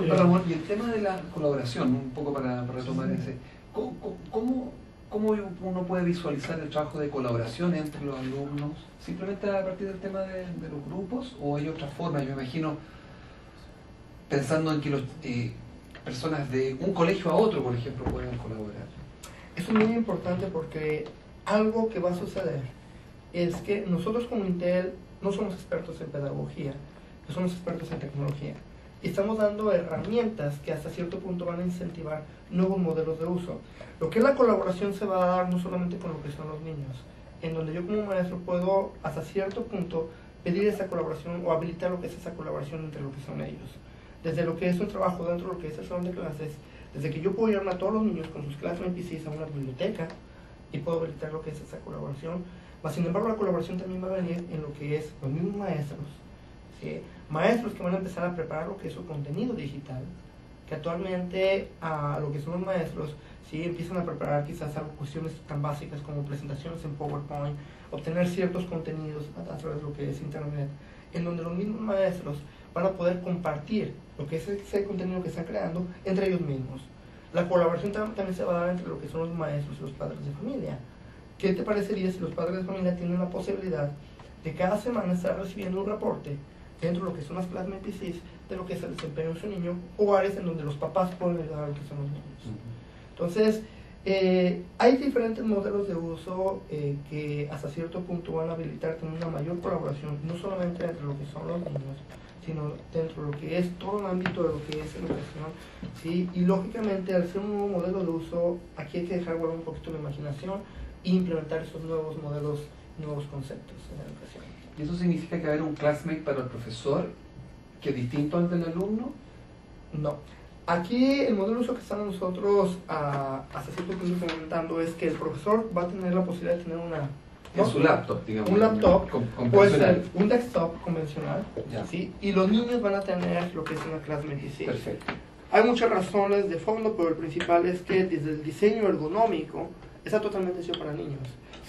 Disculpa, Ramón, y el tema de la colaboración, un poco para, retomar ese. ¿Cómo, ¿Cómo, uno puede visualizar el trabajo de colaboración entre los alumnos? ¿Simplemente a partir del tema de, los grupos o hay otra forma? Yo me imagino pensando en que las eh, personas de un colegio a otro, por ejemplo, puedan colaborar. Eso es muy importante porque algo que va a suceder es que nosotros como Intel no somos expertos en pedagogía, somos expertos en tecnología. Y estamos dando herramientas que hasta cierto punto van a incentivar nuevos modelos de uso. Lo que es la colaboración se va a dar no solamente con lo que son los niños, en donde yo como maestro puedo hasta cierto punto pedir esa colaboración o habilitar lo que es esa colaboración entre lo que son ellos. Desde lo que es un trabajo dentro de lo que es el salón de clases, desde que yo puedo llevarme a todos los niños con sus clases MPCs a una biblioteca y puedo habilitar lo que es esa colaboración. Mas, sin embargo, la colaboración también va a venir en lo que es los mismos maestros, maestros que van a empezar a preparar lo que es su contenido digital, que actualmente a lo que son los maestros, ¿sí? empiezan a preparar quizás cuestiones tan básicas como presentaciones en PowerPoint, obtener ciertos contenidos a, través de lo que es Internet, en donde los mismos maestros van a poder compartir lo que es ese contenido que están creando entre ellos mismos. La colaboración también se va a dar entre lo que son los maestros y los padres de familia. ¿Qué te parecería si los padres de familia tienen la posibilidad de cada semana estar recibiendo un reporte dentro de lo que son las plasma PCs de lo que es el desempeño de su niño o áreas en donde los papás pueden ayudar a lo que son los niños? Entonces, eh, hay diferentes modelos de uso eh, que hasta cierto punto van a habilitar tener una mayor colaboración, no solamente entre lo que son los niños, sino dentro de lo que es todo el ámbito de lo que es educación. ¿sí? Y lógicamente, al ser un nuevo modelo de uso, aquí hay que dejar volar un poquito la imaginación e implementar esos nuevos modelos, nuevos conceptos en la educación. ¿Y eso significa que haber un classmate para el profesor que es distinto al del alumno? No. Aquí el modelo de uso que estamos nosotros a, hasta cierto punto implementando es que el profesor va a tener la posibilidad de tener una en su laptop, digamos. Un laptop, puede ser un desktop convencional, ¿sí? y los niños van a tener lo que es una clase medicina. Perfecto. Hay muchas razones de fondo, pero el principal es que desde el diseño ergonómico está totalmente hecho para niños.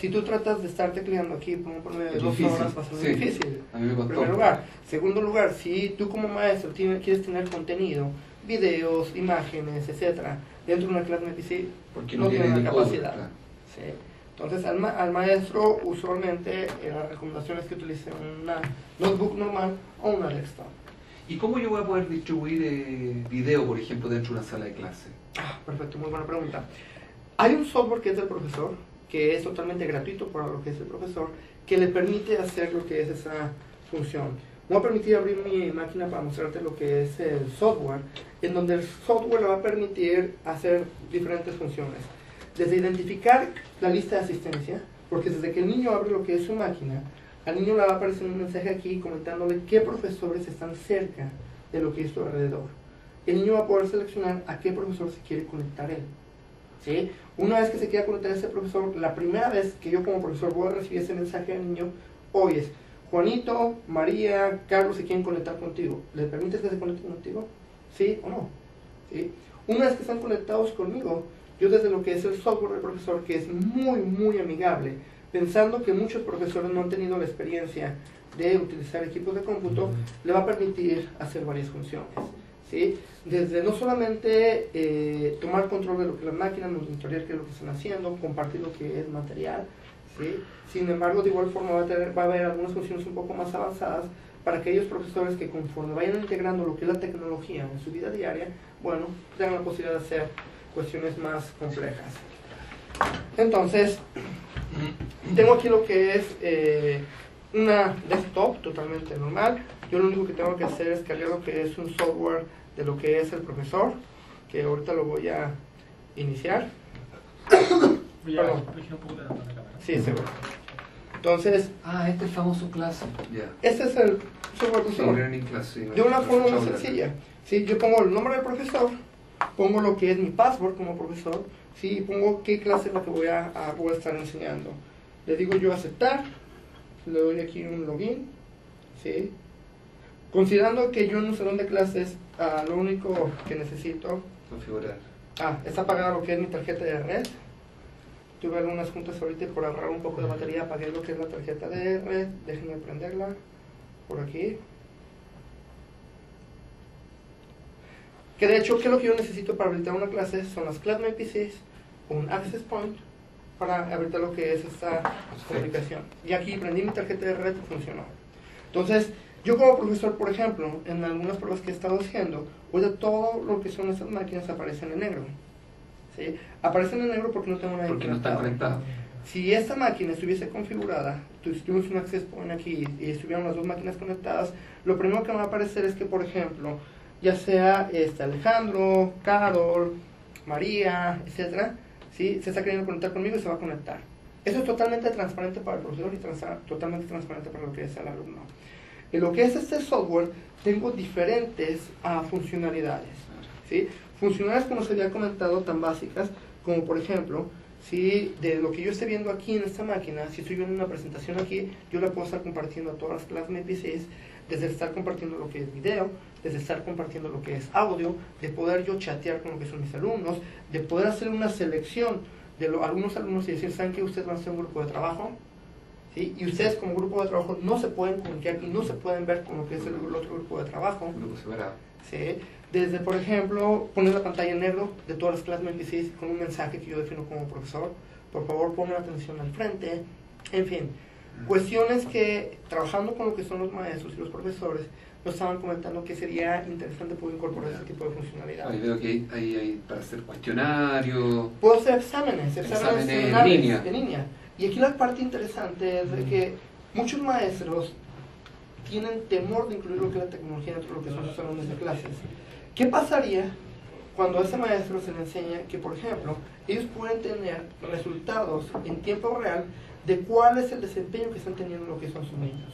Si tú tratas de estar tecleando aquí por un promedio de dos horas, va a ser muy difícil. En primer lugar. Segundo lugar, si tú como maestro quieres tener contenido, videos, imágenes, etcétera, dentro de una clase de porque no, tiene la capacidad. ¿sí? Entonces, al, al maestro, usualmente, eh, la recomendación es que utilice una notebook normal o una desktop. ¿Y cómo yo voy a poder distribuir eh, video, por ejemplo, dentro de una sala de clase? Ah, perfecto, muy buena pregunta. Hay un software que es del profesor, que es totalmente gratuito para lo que es el profesor, que le permite hacer lo que es esa función. Voy a permitir abrir mi máquina para mostrarte lo que es el software, en donde el software le va a permitir hacer diferentes funciones desde identificar la lista de asistencia, porque desde que el niño abre lo que es su máquina, al niño le va a aparecer un mensaje aquí comentándole qué profesores están cerca de lo que es su alrededor. El niño va a poder seleccionar a qué profesor se quiere conectar él. ¿Sí? Una vez que se quiera conectar a ese profesor, la primera vez que yo como profesor voy a recibir ese mensaje del niño, hoy es, Juanito, María, Carlos se quieren conectar contigo. ¿Le permites que se conecten contigo? ¿Sí o no? ¿Sí? Una vez que están conectados conmigo, yo desde lo que es el software del profesor, que es muy, muy amigable, pensando que muchos profesores no han tenido la experiencia de utilizar equipos de cómputo, le va a permitir hacer varias funciones. ¿Sí? Desde no solamente eh, tomar control de lo que las máquinas, monitorear qué es lo que están haciendo, compartir lo que es material, ¿sí? sin embargo, de igual forma va a, va a haber algunas funciones un poco más avanzadas para aquellos profesores que conforme vayan integrando lo que es la tecnología en su vida diaria, bueno, tengan la posibilidad de hacer cuestiones más complejas. Entonces, tengo aquí lo que es eh, una desktop totalmente normal. Yo lo único que tengo que hacer es cargar lo que es un software de lo que es el profesor, que ahorita lo voy a iniciar. Perdón. Sí, seguro. Entonces, ah, este es famoso clase. Este es el software de una forma muy sencilla. ¿sí? Yo pongo el nombre del profesor, pongo lo que es mi password como profesor, ¿sí? pongo qué clase es la que voy a, a, estar enseñando. Le digo yo aceptar, le doy aquí un login, ¿sí? Considerando que yo en un salón de clases ah, lo único que necesito configurar. Ah, está apagada lo que es mi tarjeta de red. Tuve algunas juntas ahorita por ahorrar un poco de batería, apagué lo que es la tarjeta de red. Déjenme prenderla por aquí. Que de hecho, ¿qué es lo que yo necesito para habilitar una clase? Son las Class PCs, un Access Point, para habilitar lo que es esta comunicación. Y aquí prendí mi tarjeta de red y funcionó. Entonces, yo como profesor, por ejemplo, en algunas pruebas que he estado haciendo, de todo lo que son estas máquinas aparecen en negro. ¿sí? Aparecen en negro porque no tengo una Porque no están conectadas. Si esta máquina estuviese configurada, si tuviese un access point aquí y estuvieran las dos máquinas conectadas, lo primero que me va a aparecer es que, por ejemplo, ya sea este Alejandro, Carol, María, etcétera, ¿sí? se está queriendo conectar conmigo y se va a conectar. Eso es totalmente transparente para el profesor y totalmente transparente para lo que es el alumno. En lo que es este software, tengo diferentes uh, funcionalidades. ¿sí? Funcionalidades, como se había comentado, tan básicas como, por ejemplo, si de lo que yo esté viendo aquí en esta máquina, si estoy viendo una presentación aquí, yo la puedo estar compartiendo a todas las clases MPCs, desde estar compartiendo lo que es video, desde estar compartiendo lo que es audio, de poder yo chatear con lo que son mis alumnos, de poder hacer una selección de algunos alumnos y decir, ¿saben que ustedes van a hacer un grupo de trabajo? ¿Sí? Y ustedes como grupo de trabajo no se pueden comunicar y no se pueden ver con lo que es el, otro grupo de trabajo. ¿Sí? Desde, por ejemplo, poner la pantalla en negro de todas las clases MPCs con un mensaje que yo defino como profesor. Por favor, pongan atención al frente. En fin, cuestiones que trabajando con lo que son los maestros y los profesores nos estaban comentando que sería interesante poder incorporar ese tipo de funcionalidad. Ahí veo que hay, hay, para hacer cuestionarios. Puedo hacer exámenes, exámenes, en, línea. en línea. Y aquí la parte interesante es que muchos maestros tienen temor de incluir lo que es la tecnología dentro de lo que son sus salones de clases. ¿Qué pasaría cuando a ese maestro se le enseña que, por ejemplo, ellos pueden tener resultados en tiempo real de cuál es el desempeño que están teniendo lo que son sus niños?